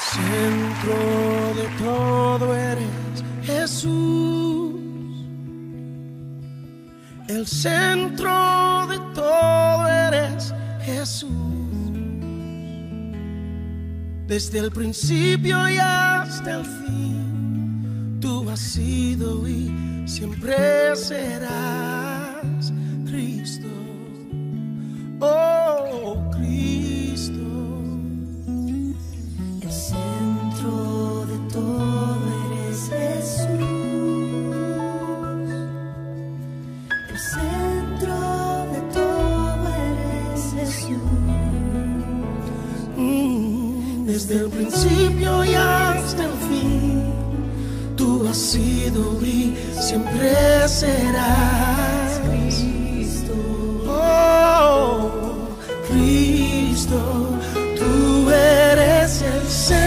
centro de todo eres Jesús. El centro de todo eres Jesús. Desde el principio y hasta el fin, tú has sido y siempre serás Cristo. Siempre serás Cristo. Oh, Cristo, tú eres el centro.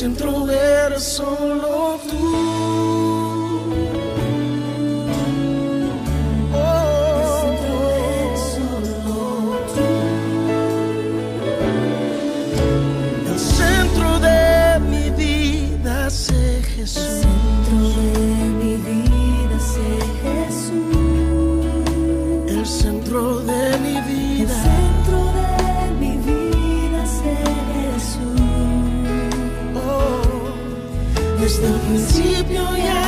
Centro eres solo tú. Oh, Solo tú. el centro de mi vida es Jesús. Centro de mi vida sé Jesús. El centro de Só princípio e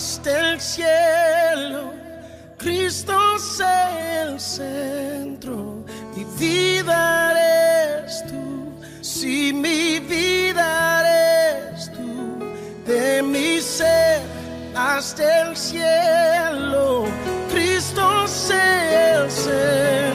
hasta el cielo, Cristo es el centro, mi vida eres tú, si mi vida eres tú, de mi ser hasta el cielo, Cristo es el centro,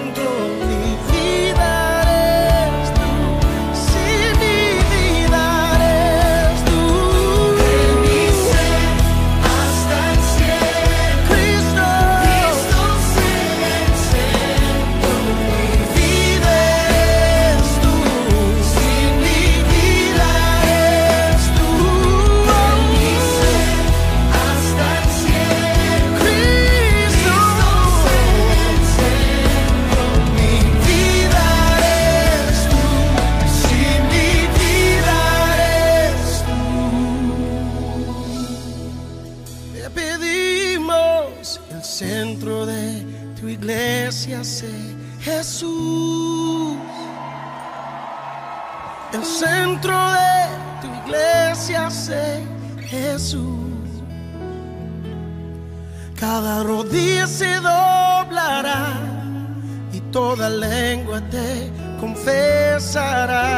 Jesús. El centro de tu iglesia, sé Jesús. Cada rodilla se doblará y toda lengua te confesará